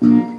Mm-hmm.